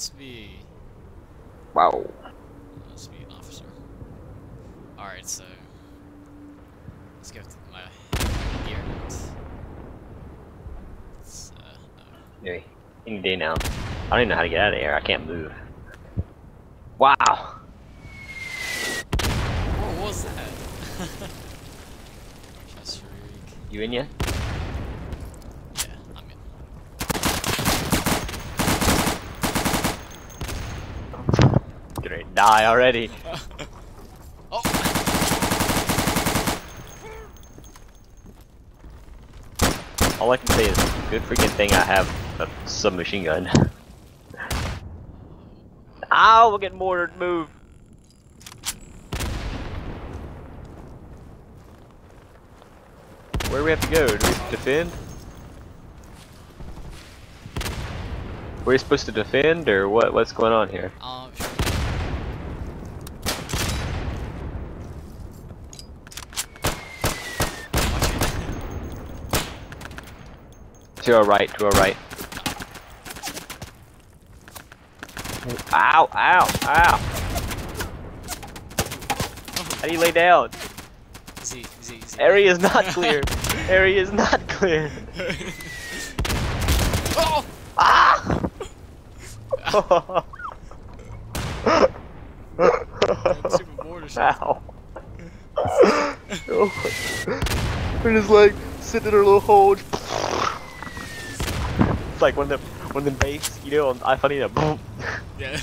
This be Wow. this be an officer. Alright, so let's go to my gear notes. It's, uh, no. Anyway, any day now. I don't even know how to get out of here. I can't move. Wow. What was that? You in yet? Yeah, I'm in. Get ready to die already. Oh! All I can say is, good freaking thing I have a submachine gun. Ow, we're getting mortared. Move. Where do we have to go? Do we have to defend? We're supposed to defend, or what? What's going on here? Um, sure. Watch it. To our right, to our right. Ow, ow, ow. How do you lay down? Easy, easy, easy. Area is not clear. Area is not clear. oh! Ah! Super bored or something. Ow. We're just like sitting in our little hole. It's like one of them, one of them bass, you know, on iFunny. that boom. Yeah.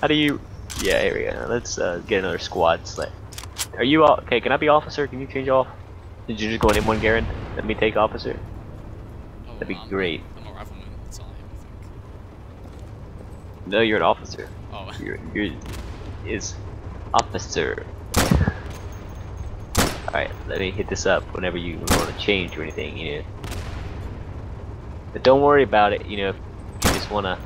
How do you? Yeah, here we go. Let's uh, get another squad. Slay. Are you all okay? Can I be officer? Can you change off? Did you just go in M1 Garand? Let me take officer. Oh, That'd be I'm- great. I'm a rifleman. That's all I am, I No, you're an officer. Oh. You're you're is officer. Alright, let me hit this up whenever you want to change or anything, you know. But don't worry about it, you know, if you just wanna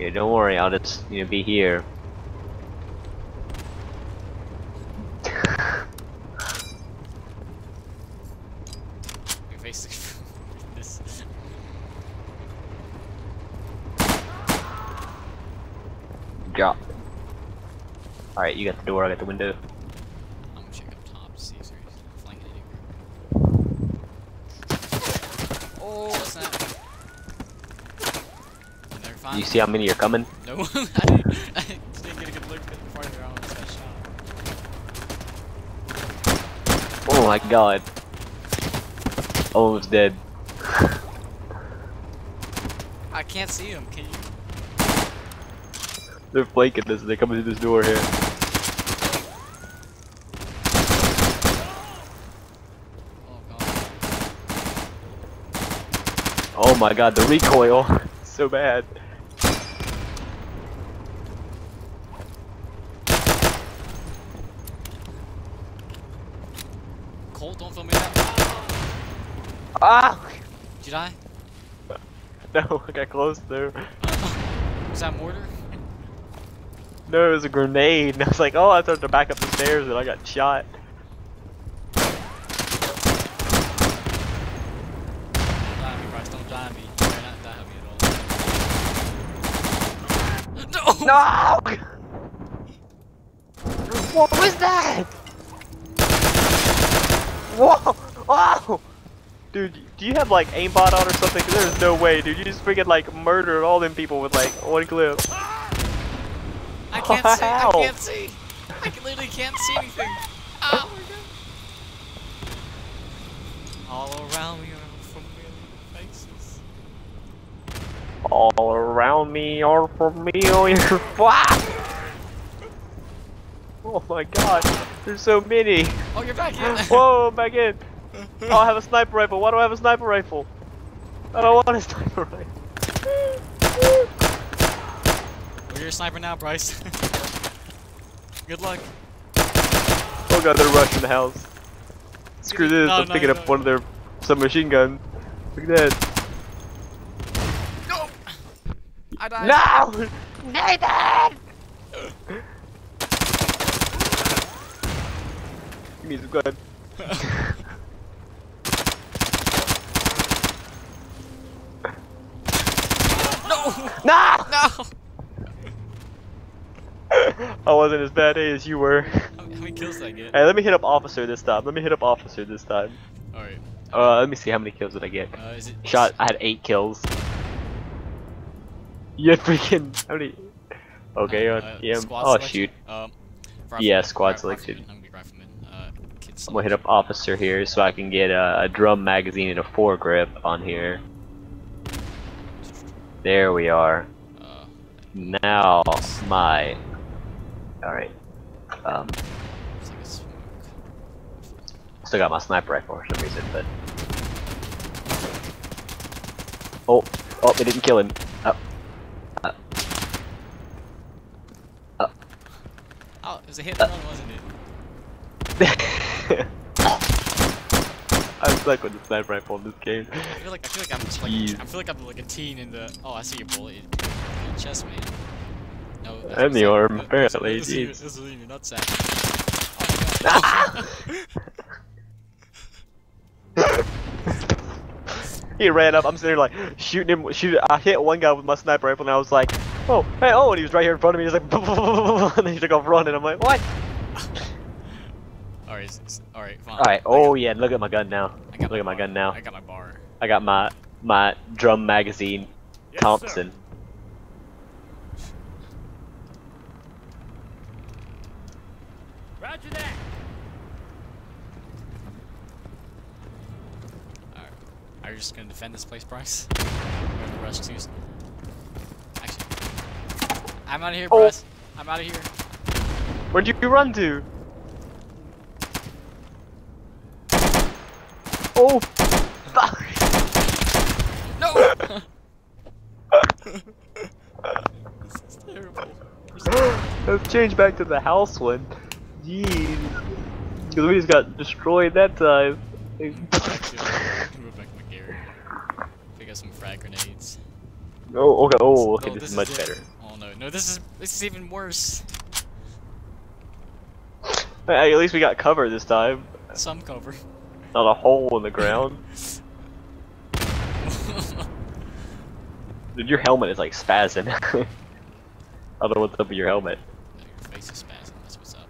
Yeah, don't worry, I'll just, you know, be here. Your face this. Drop. Alright, you got the door, I got the window. I'm gonna check up top to see if there's flanking anywhere. What's that? Never find You see how many are coming? No, I I didn't get a good look before I almost got shot. Oh my god. Almost dead. I can't see him. Can you? They're flanking this, they're coming through this door here. Oh god. Oh my god, the recoil. so bad. Colt, don't film me that. Ah! Did you die? No, I got close there. Was that mortar? No, it was a grenade. And I was like, oh, I started to back up the stairs and I got shot. Don't die on me, Brice. Don't die on me. You better not die on me at all. No! No! What was that? Whoa! Wow! Dude, do you have like aimbot on or something? 'Cause there's no way, dude. You just freaking like murdered all them people with like one clip. I can't see. I can't see. I literally can't see anything. Oh my god. All around me are familiar faces. All around me are familiar. Wow! Oh my god, there's so many. Oh, you're back in. Whoa, I'm back in. Oh, I have a sniper rifle. Why do I have a sniper rifle? I don't want a sniper rifle. Well, you're a sniper now, Brice. Good luck. Oh god, they're rushing the house. Screw this, No, I'm no, picking no. up one of their submachine guns. Look at that. No! I died. No! Nathan! Give me some gun. No! No! I wasn't as bad as you were. How, many- how many kills did I get? Hey, let me hit up officer this time. Let me hit up officer this time. Alright. Uh, let me see how many kills did I get. Uh, is it Shot. I had eight kills. You had freaking how many? Okay, uh, uh, uh, yeah. Oh selection? shoot. Um, Yeah, squad selection. I'm gonna be rifleman. Uh, kids. I'm gonna hit up officer here so I can get a, a drum magazine and a foregrip on here. There we are. Uh, Now my. All right. Um, it's like a smoke. still got my sniper rifle for some reason, but. Oh, oh, they didn't kill him. Oh. Uh. Uh. Oh, it was a hit and run, wasn't it? I'm stuck with the sniper rifle in this game. I feel like I feel like I'm just like Jeez. I feel like I'm like a teen in the. Oh, I see your bullet in your chest, man. No, And the arm, apparently, This, is- jeez. this is in your nutsack. Oh he ran up. I'm sitting there like shooting him. Shoot! I hit one guy with my sniper rifle, and I was like, "Oh, hey, oh!" And he was right here in front of me. He's like, and then he took off running. I'm like, "What?" Alright, s- s- alright, fine. All right. I Oh got- yeah, look at my gun now. I got Look at my bar. gun now. I got my bar. I got my my drum magazine, Thompson. Roger that. Alright. Are you just gonna defend this place, Brice? We're gonna rush to. Actually. I'm out of here, Oh. Brice. I'm out of here. Where'd you run to? Oh, fuck! No! this is terrible. Let's change back to the house one. Jeez. Because we just got destroyed that time. Move back to my gear. Pick up some frag grenades. oh, okay. Oh, okay. No, this, is is much it. better. No, no, this is this is even worse. Hey, at least we got cover this time. Some cover. Not a hole in the ground. Dude, your helmet is like spazzing. I don't know what's up with your helmet. Your face is spazzing. That's what's up.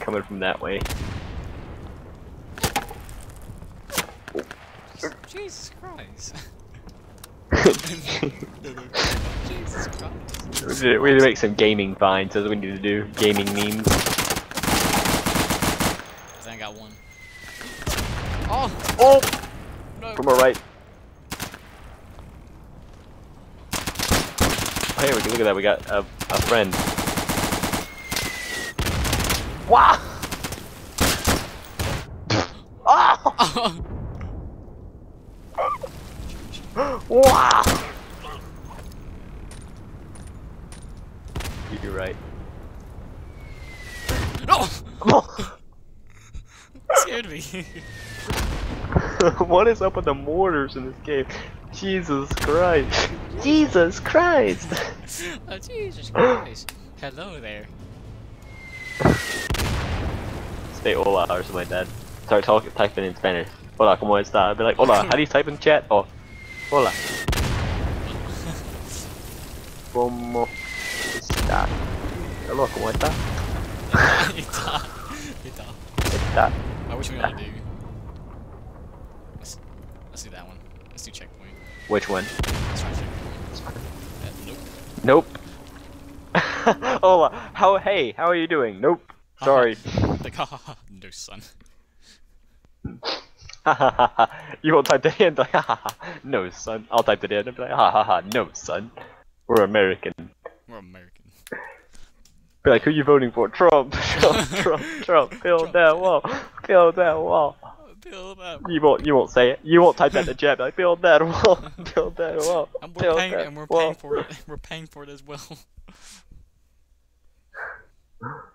Coming from that way. Jesus Christ. we Jesus Christ. need we need to make some gaming finds. That's what we need to do. Gaming memes. I think I got one. Oh! Oh! No! From our right. Oh, hey, we can look at that. We got a, a friend. Wow! oh! Ah! Wow! You're right. No! Oh! Scared me. what is up with the mortars in this game? Jesus Christ! Jesus Christ! oh, Jesus Christ. Hello there. Say hola or something like that. Start talking, typing in Spanish. Hola, ¿cómo está? I'd be like, hola, how do you type in chat? Oh, hola. ¿Cómo está? Hello, ¿cómo está? Ita. Ita. Está. Alright, which one you wanna do? Let's, let's do that one. Let's do checkpoint. Which one? Let's try checkpoint. Uh, nope. Nope. hola, how, hey, how are you doing? Nope. Sorry. like, ha ha ha. No, you won't type that in, like, ha ha ha. No, son. I'll type it in and be like, ha ha ha. No, son. We're American. We're American. Be like, who are you voting for? Trump, Trump, Trump, Trump. Build Trump. that wall. Build that wall. Build up. You won't. You won't say it. You won't type that in the chat. Be like, build that wall. Build that wall. And we're build paying, that and we're wall." paying for it. We're paying for it as well.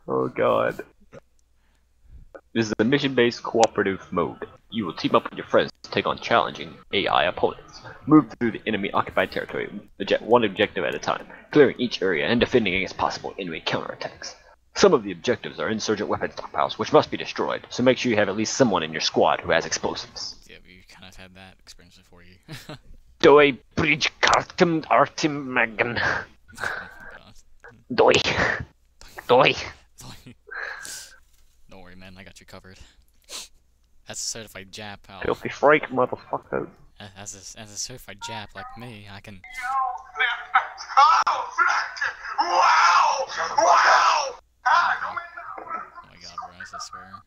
Oh god. This is a mission-based cooperative mode. You will team up with your friends to take on challenging AI opponents. Move through the enemy-occupied territory, one objective at a time, clearing each area and defending against possible enemy counterattacks. Some of the objectives are insurgent weapon stockpiles, which must be destroyed, so make sure you have at least someone in your squad who has explosives. yeah, we kind of had that experience before you. Doi bridge cartum artim magan. Oh Doi. Doi man. I got you covered. As a certified Jap, I'll... Filthy freak, motherfucker. As a, as a certified Jap like me, I can... Oh my god, Brice, I swear.